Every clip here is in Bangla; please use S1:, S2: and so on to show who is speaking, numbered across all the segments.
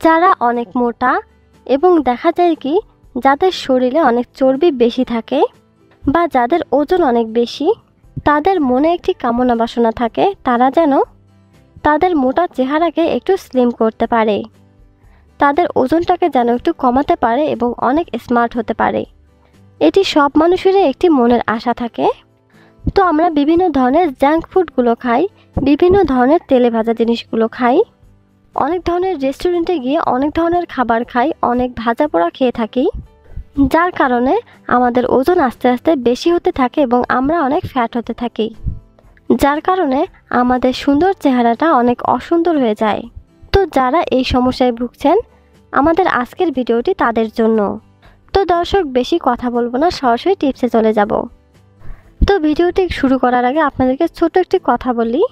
S1: যারা অনেক মোটা এবং দেখা যায় কি যাদের শরীরে অনেক চর্বি বেশি থাকে বা যাদের ওজন অনেক বেশি, তাদের মনে একটি কামনা বাসনা থাকে, তারা যেন তাদের মোটা চেহারাকে একটু স্লিম করতে পারে। তাদের ওজনটাকে যেন একটু কমাতে পারে এবং অনেক স্মার্ট হতে পারে। এটি সব মানুষেরই একটি মনের আশা থাকে। তো আমরা বিভিন্ন ধরনের জাঙ্ক ফুডগুলো খাই, বিভিন্ন ধরনের তেলে ভাজা জিনিসগুলো খাই। অনেক ধরনের রেস্টুরেন্টে গিয়ে অনেক ধরনের খাবার খাই, অনেক ভাজা পোড়া খেয়ে থাকি। যার কারণে আমাদের ওজন আস্তে আস্তে বেশি হতে থাকে এবং আমরা অনেক ফ্যাট হতে থাকি। যার কারণে আমাদের সুন্দর চেহারাটা অনেক অসুন্দর হয়ে যায়। তো যারা এই সমস্যায় ভুগছেন, আমাদের আজকের ভিডিওটি তাদের জন্য। তো দর্শক, বেশি কথা বলব না, সরাসরি টিপসে চলে যাব। তো ভিডিওটি শুরু করার আগে আপনাদেরকে ছোট একটি কথা বলি।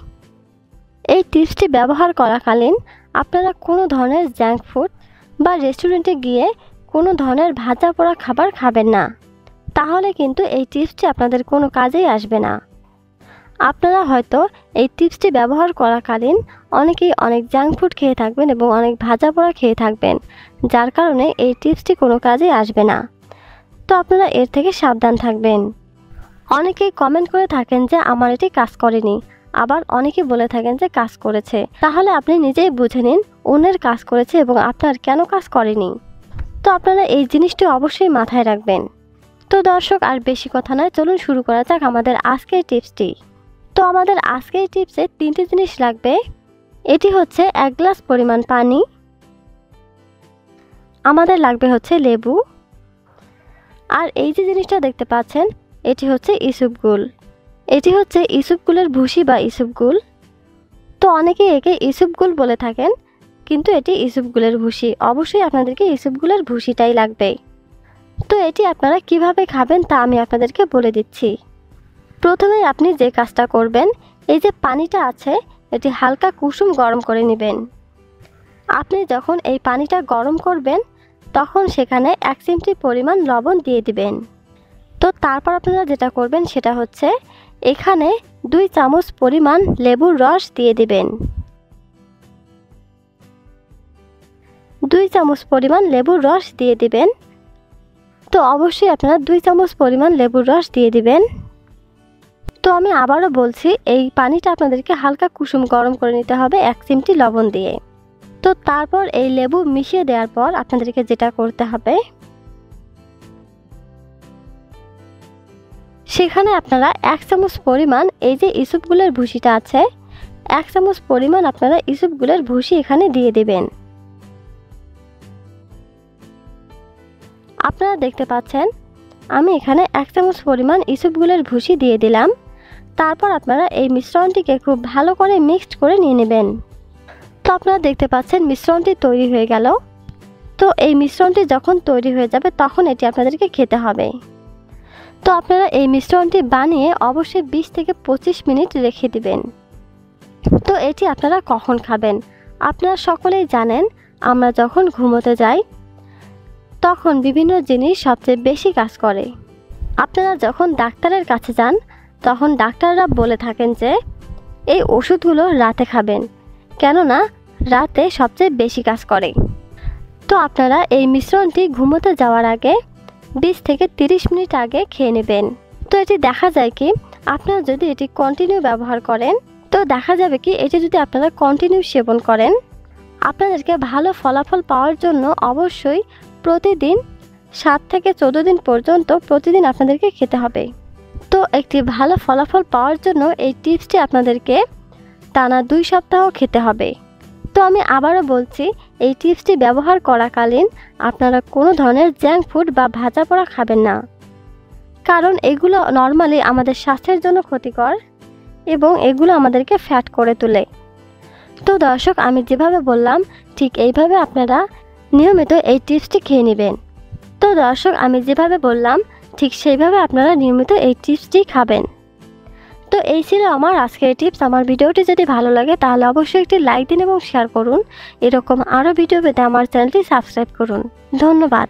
S1: এই টিপসটি ব্যবহার করাকালীন আপনারা কোনো ধরনের জাঙ্ক ফুড বা রেস্টুরেন্টে গিয়ে কোনো ধরনের ভাজা পোড়া খাবার খাবেন না। তাহলে কিন্তু এই টিপসটি আপনাদের কোনো কাজেই আসবে না। আপনারা হয়তো এই টিপসটি ব্যবহার করাকালীন অনেকেই অনেক জাঙ্ক ফুড খেয়ে থাকবেন এবং অনেক ভাজা পোড়া খেয়ে থাকবেন, যার কারণে এই টিপসটি কোনো কাজেই আসবে না। তো আপনারা এর থেকে সাবধান থাকবেন। অনেকেই কমেন্ট করে থাকেন যে, আমার এটি কাজ করেনি। আবার অনেকে বলে থাকেন যে কাজ করেছে। তাহলে আপনি নিজেই বুঝে নিন অন্যের কাজ করেছে এবং আপনার কেন কাজ করেনি। তো আপনারা এই জিনিসটি অবশ্যই মাথায় রাখবেন। তো দর্শক, আর বেশি কথা নয়, চলুন শুরু করা যাক আমাদের আজকের টিপসটি। তো আমাদের আজকের টিপসে তিনটি জিনিস লাগবে। এটি হচ্ছে এক গ্লাস পরিমাণ পানি। আমাদের লাগবে হচ্ছে লেবু। আর এই যে জিনিসটা দেখতে পাচ্ছেন, এটি হচ্ছে ইসুপগুল। এটি হচ্ছে ইসুপগুলের ভুসি বা ইসুপগুল তো অনেকে একে ইসুপগুল বলে থাকেন, কিন্তু এটি ইসুপগুলের ভুসি। অবশ্যই আপনাদেরকে ইসুপগুলের ভুসিটাই লাগবে। তো এটি আপনারা কীভাবে খাবেন তা আমি আপনাদেরকে বলে দিচ্ছি। প্রথমে আপনি যে কাজটা করবেন, এই যে পানিটা আছে, এটি হালকা কুসুম গরম করে নেবেন। আপনি যখন এই পানিটা গরম করবেন, তখন সেখানে এক চিমটি পরিমাণ লবণ দিয়ে দিবেন। তো তারপর আপনারা যেটা করবেন সেটা হচ্ছে এখানে দুই চামচ পরিমাণ লেবুর রস দিয়ে দিবেন। দুই চামচ পরিমাণ লেবুর রস দিয়ে দিবেন। তো অবশ্যই আপনারা দুই চামচ পরিমাণ লেবুর রস দিয়ে দিবেন। তো আমি আবারও বলছি, এই পানিটা আপনাদেরকে হালকা কুসুম গরম করে নিতে হবে এক চিমটি লবণ দিয়ে। তো তারপর এই লেবু মিশিয়ে দেওয়ার পর আপনাদেরকে যেটা করতে হবে সেখানে আপনারা এক চামচ পরিমাণ এই যে ইসুপগুলের ভুসিটা আছে, এক চামচ পরিমাণ আপনারা ইসুপগুলের ভুসি এখানে দিয়ে দেবেন। আপনারা দেখতে পাচ্ছেন, আমি এখানে এক চামচ পরিমাণ ইসুপগুলের ভুসি দিয়ে দিলাম। তারপর আপনারা এই মিশ্রণটিকে খুব ভালো করে মিক্সড করে নিয়ে নেবেন। তো আপনারা দেখতে পাচ্ছেন মিশ্রণটি তৈরি হয়ে গেল। তো এই মিশ্রণটি যখন তৈরি হয়ে যাবে, তখন এটি আপনাদেরকে খেতে হবে। তো আপনারা এই মিশ্রণটি বানিয়ে অবশ্যই বিশ থেকে পঁচিশ মিনিট রেখে দিবেন। তো এটি আপনারা কখন খাবেন? আপনারা সকলেই জানেন, আমরা যখন ঘুমোতে যাই, তখন বিভিন্ন জিনিস সবচেয়ে বেশি কাজ করে। আপনারা যখন ডাক্তারের কাছে যান, তখন ডাক্তাররা বলে থাকেন যে, এই ওষুধগুলো রাতে খাবেন। কেননা, রাতে সবচেয়ে বেশি কাজ করে। তো আপনারা এই মিশ্রণটি ঘুমোতে যাওয়ার আগে বিশ থেকে তিরিশ মিনিট আগে খেয়ে নেবেন। তো এটি দেখা যায় কি, আপনারা যদি এটি কন্টিনিউ ব্যবহার করেন, তো দেখা যাবে কি, এটি যদি আপনারা কন্টিনিউ সেবন করেন, আপনাদেরকে ভালো ফলাফল পাওয়ার জন্য অবশ্যই প্রতিদিন সাত থেকে চোদ্দ দিন পর্যন্ত প্রতিদিন আপনাদেরকে খেতে হবে। তো একটি ভালো ফলাফল পাওয়ার জন্য এই টিপসটি আপনাদেরকে টানা দুই সপ্তাহ খেতে হবে। তো আমি আবারও বলছি, এই টিপসটি ব্যবহার করাকালীন আপনারা কোনো ধরনের জ্যাঙ্ক ফুড বা ভাজা পোড়া খাবেন না। কারণ এগুলো নর্মালি আমাদের স্বাস্থ্যের জন্য ক্ষতিকর এবং এগুলো আমাদেরকে ফ্যাট করে তোলে। তো দর্শক, আমি যেভাবে বললাম, ঠিক এইভাবে আপনারা নিয়মিত এই টিপসটি খেয়ে নেবেন। তো দর্শক, আমি যেভাবে বললাম, ঠিক সেইভাবে আপনারা নিয়মিত এই টিপসটি খাবেন। তো এই ছিল আমার আজকের টিপস। আমার ভিডিওটি যদি ভালো লাগে, তাহলে অবশ্যই একটি লাইক দিন এবং শেয়ার করুন। এরকম আরও ভিডিও পেতে আমার চ্যানেলটি সাবস্ক্রাইব করুন। ধন্যবাদ।